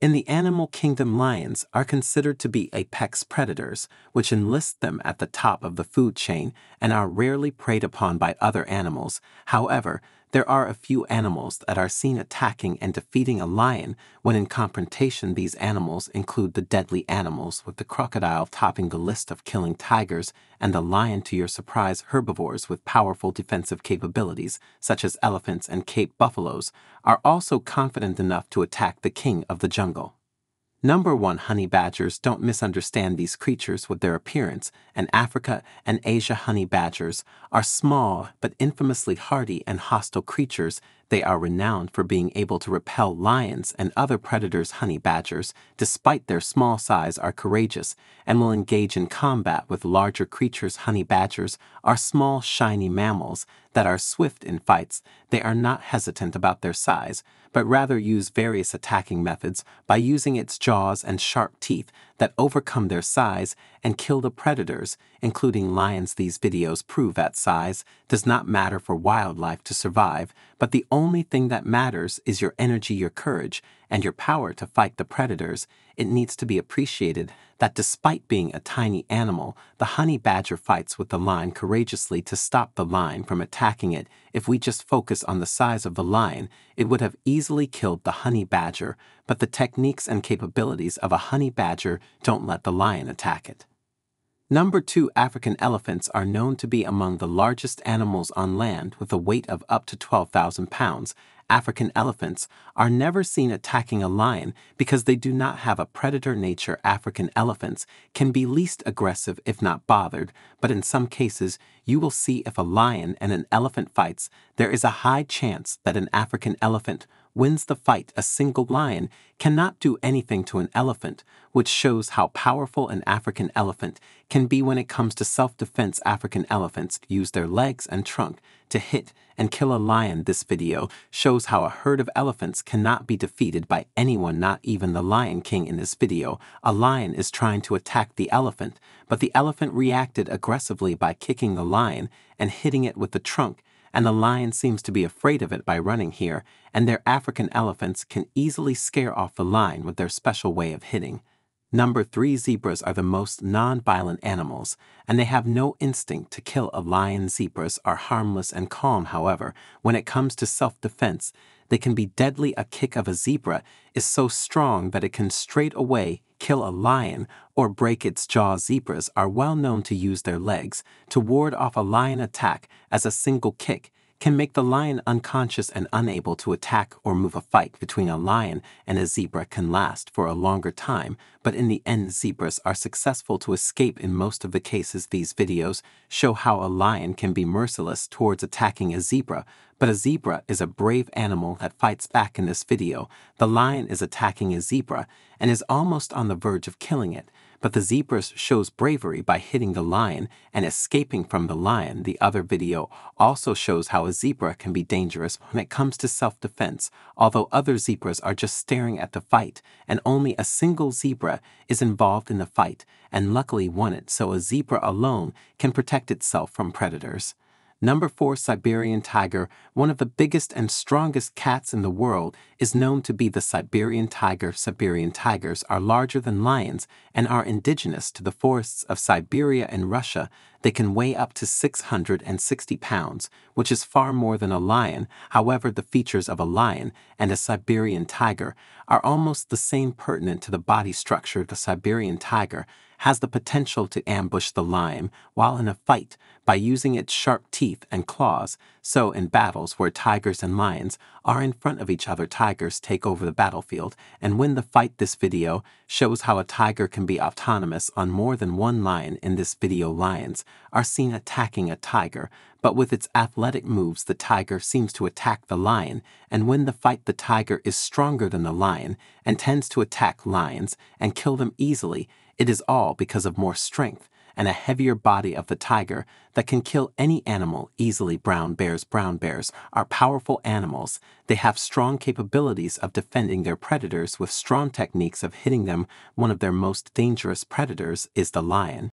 In the animal kingdom lions are considered to be apex predators, which enlist them at the top of the food chain and are rarely preyed upon by other animals. However, there are a few animals that are seen attacking and defeating a lion when in confrontation these animals include the deadly animals with the crocodile topping the list of killing tigers and the lion to your surprise herbivores with powerful defensive capabilities such as elephants and cape buffaloes are also confident enough to attack the king of the jungle. Number one honey badgers don't misunderstand these creatures with their appearance, and Africa and Asia honey badgers are small but infamously hardy and hostile creatures they are renowned for being able to repel lions and other predators. Honey badgers, despite their small size, are courageous and will engage in combat with larger creatures. Honey badgers are small, shiny mammals that are swift in fights. They are not hesitant about their size, but rather use various attacking methods by using its jaws and sharp teeth that overcome their size and kill the predators, including lions. These videos prove that size does not matter for wildlife to survive, but the only thing that matters is your energy, your courage, and your power to fight the predators. It needs to be appreciated that despite being a tiny animal, the honey badger fights with the lion courageously to stop the lion from attacking it. If we just focus on the size of the lion, it would have easily killed the honey badger, but the techniques and capabilities of a honey badger don't let the lion attack it. Number two African elephants are known to be among the largest animals on land with a weight of up to 12,000 pounds. African elephants are never seen attacking a lion because they do not have a predator nature. African elephants can be least aggressive if not bothered, but in some cases, you will see if a lion and an elephant fights, there is a high chance that an African elephant wins the fight, a single lion cannot do anything to an elephant, which shows how powerful an African elephant can be when it comes to self defense. African elephants use their legs and trunk to hit and kill a lion. This video shows how a herd of elephants cannot be defeated by anyone, not even the Lion King in this video. A lion is trying to attack the elephant, but the elephant reacted aggressively by kicking the lion and hitting it with the trunk and the lion seems to be afraid of it by running here, and their African elephants can easily scare off the lion with their special way of hitting. Number three, zebras are the most non-violent animals, and they have no instinct to kill a lion. Zebras are harmless and calm, however, when it comes to self-defense, they can be deadly. A kick of a zebra is so strong that it can straight away kill a lion or break its jaw. Zebras are well known to use their legs to ward off a lion attack as a single kick can make the lion unconscious and unable to attack or move a fight between a lion and a zebra can last for a longer time, but in the end zebras are successful to escape in most of the cases these videos show how a lion can be merciless towards attacking a zebra, but a zebra is a brave animal that fights back in this video. The lion is attacking a zebra and is almost on the verge of killing it, but the zebra shows bravery by hitting the lion and escaping from the lion. The other video also shows how a zebra can be dangerous when it comes to self-defense, although other zebras are just staring at the fight, and only a single zebra is involved in the fight and luckily won it so a zebra alone can protect itself from predators. Number 4 Siberian tiger, one of the biggest and strongest cats in the world, is known to be the Siberian tiger. Siberian tigers are larger than lions and are indigenous to the forests of Siberia and Russia. They can weigh up to 660 pounds, which is far more than a lion. However, the features of a lion and a Siberian tiger are almost the same pertinent to the body structure. Of the Siberian tiger has the potential to ambush the lion while in a fight by using its sharp teeth and claws. So, in battles where tigers and lions are in front of each other, tigers take over the battlefield and win the fight. This video shows how a tiger can be autonomous on more than one lion. In this video, lions are seen attacking a tiger, but with its athletic moves, the tiger seems to attack the lion, and when the fight, the tiger is stronger than the lion and tends to attack lions and kill them easily it is all because of more strength and a heavier body of the tiger that can kill any animal easily. Brown bears Brown bears are powerful animals. They have strong capabilities of defending their predators with strong techniques of hitting them. One of their most dangerous predators is the lion.